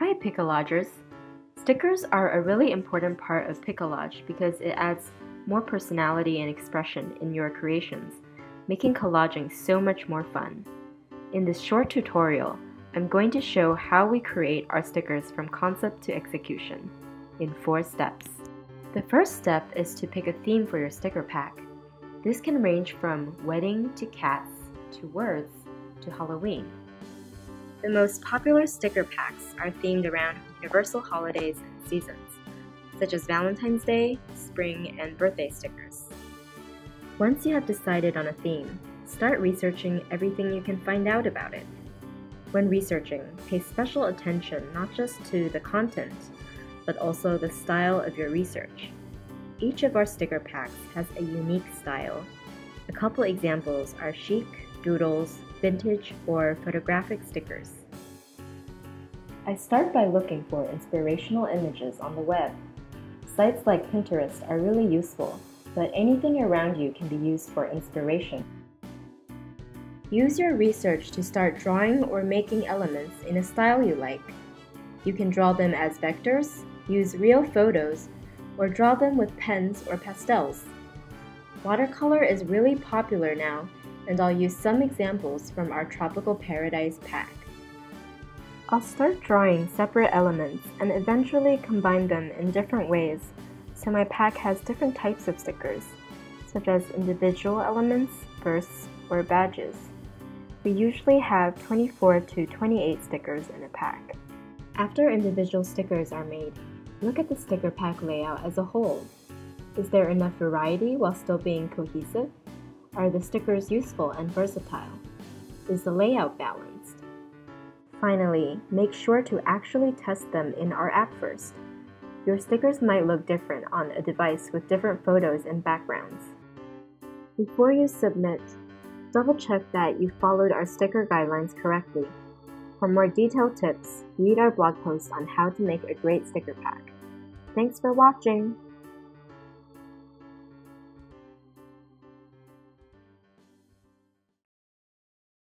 Hi PicCollagers! Stickers are a really important part of PicCollage because it adds more personality and expression in your creations, making collaging so much more fun. In this short tutorial, I'm going to show how we create our stickers from concept to execution in four steps. The first step is to pick a theme for your sticker pack. This can range from wedding to cats to words to Halloween. The most popular sticker packs are themed around universal holidays and seasons, such as Valentine's Day, spring, and birthday stickers. Once you have decided on a theme, start researching everything you can find out about it. When researching, pay special attention not just to the content, but also the style of your research. Each of our sticker packs has a unique style. A couple examples are chic, doodles, vintage, or photographic stickers. I start by looking for inspirational images on the web. Sites like Pinterest are really useful, but anything around you can be used for inspiration. Use your research to start drawing or making elements in a style you like. You can draw them as vectors, use real photos, or draw them with pens or pastels. Watercolor is really popular now and I'll use some examples from our Tropical Paradise pack. I'll start drawing separate elements and eventually combine them in different ways so my pack has different types of stickers, such as individual elements, bursts, or badges. We usually have 24 to 28 stickers in a pack. After individual stickers are made, look at the sticker pack layout as a whole. Is there enough variety while still being cohesive? Are the stickers useful and versatile? Is the layout balanced? Finally, make sure to actually test them in our app first. Your stickers might look different on a device with different photos and backgrounds. Before you submit, double check that you followed our sticker guidelines correctly. For more detailed tips, read our blog post on how to make a great sticker pack. Thanks for watching!